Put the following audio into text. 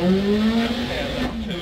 Yeah, that's two.